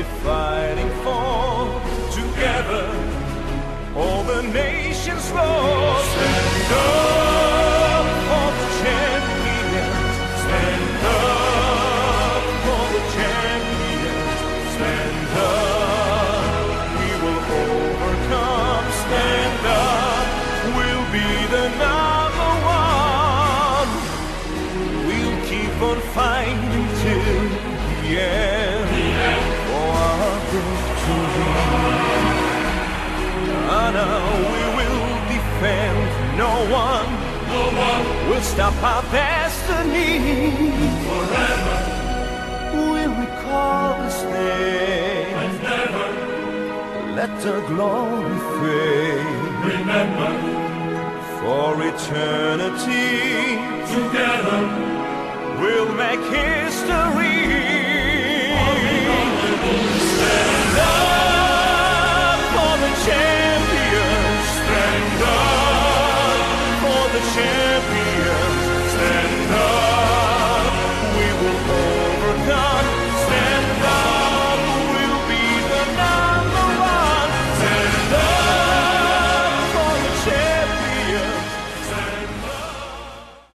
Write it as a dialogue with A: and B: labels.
A: be fighting for. Together, all the nations lost. Stand up for the champions. Stand up for the champions. Stand up, we will overcome. Stand up, we'll be the number one. We'll keep on fighting. Stop our destiny. Forever We'll recall this day. and never Let the glory fade remember for eternity. together We'll make history.